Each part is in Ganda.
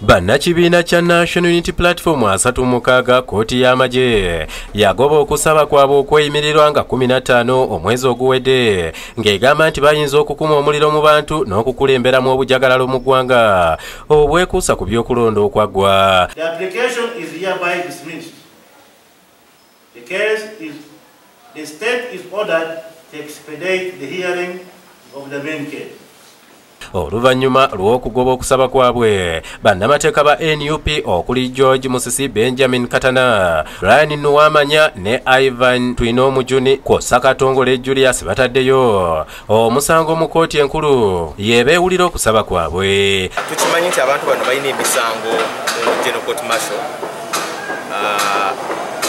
bannakibiina kya national unity platform asatu mukaaga kooti y'amagye yagoba okusaba kwabwe okweyimirirwa nga 15 omwezi oguwedde ng'egamba nti bayinza okukuma omuliro mu bantu n'okukulemberamu obujagalalo mu ggwanga. Obwekuusa ku by'okulonda okwaggwa. The state is ordered to expedite the hearing of the main case. Oluvannyuma lw'okugoba okusaba kwabwe bannamateeka ba nup okuli george musisi benjamin katana ryan nuwamanya ne ivan twina omujuni kwossa katongole julius bataddeyo. Omusango mu kooti enkulu yebeewulira okusaba kwabwe. Tukimanyi nti abantu bano balina emisango mu general court marshal ah,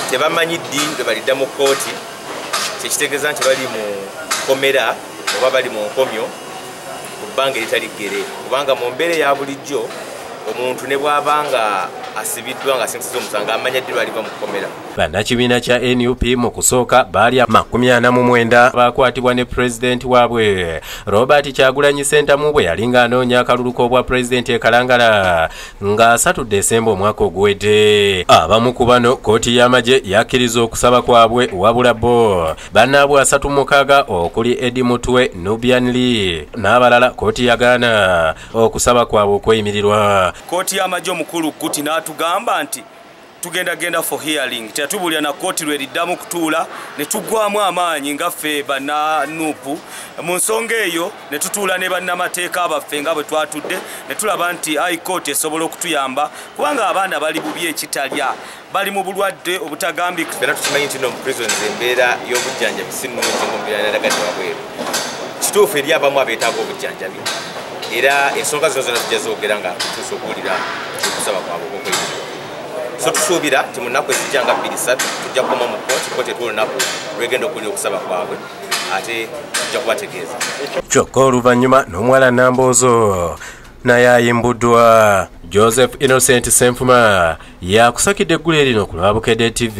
tebamanyi ddi lwe balidda mu kooti kyekitegeeza nti bali mu komera oba bali mu nkomyo ku bbanga eritali ggere. Kubanga mu mbeera eya bulijjo omuntu ne bw'abanga asibiddwa nga asinzisa omusanga amanya ddi lwaliva mu kkomera bannakibiina kya nup mu kusooka baali 49 bakwatibwa ne pulezidenti waabwe. Robert kyagulanyi sentamu bwe yali ng'anoonya akaluluka obwa pulezidenti ekalangala nga 3 desemba omwaka oguwedde. Abamu ku bano kooti y'amagye yakkiriza okusaba kwabwe wabula bo. Bannaabwe 36 okuli edi mutwe nubian lee n'abalala kooti yagaana okusaba kwabwe okweyimirirwa kooti y'amagye omukulu kuti n'atugamba nti tugenda genda for hearing. Tetubulya na kooti lweriddamu kutuula ne tuggwamu amaanyi nga ffe bannanuupu. Mu nsonga eyo ne tutuula ne bannamateeka abaffe nga bwe twatudde ne tulaba nti high court esobola okutuyamba kubanga abaana bali bubi ekitalya. Bali mu bulwadde obutagambika fena tukimanyi nti no mu prisons embeera y'obujjanjabi si nnungi ngaomubeera nalagadde wabweru. Kituufu eri abamu abeetaaga obujjanjabi era ensonga zino zona tujja zoogera nga tutuusa okuwulira okusaba kwabwe okwokweyimirirwa so tusuubira nti mu nnaku ezijja nga 23 tujja kukoma mu kooti kooti etuwa olunaku lwegenda okuwulira okusaba kwabwe ate tujja kubategeeza. Kyokka oluvannyuma n'omuwala namboozo naye ayimbuddwa joseph innocent senfuma yakusakidde eggulu erino ku lwabukedde tv